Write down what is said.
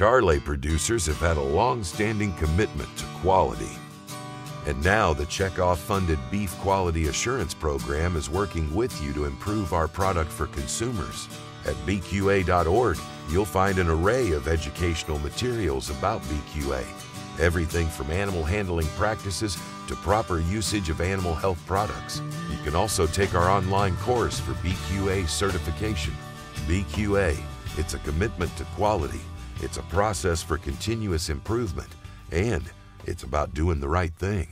Charolais producers have had a long-standing commitment to quality. And now the checkoff-funded Beef Quality Assurance Program is working with you to improve our product for consumers. At BQA.org, you'll find an array of educational materials about BQA. Everything from animal handling practices to proper usage of animal health products. You can also take our online course for BQA certification. BQA, it's a commitment to quality, it's a process for continuous improvement, and it's about doing the right thing.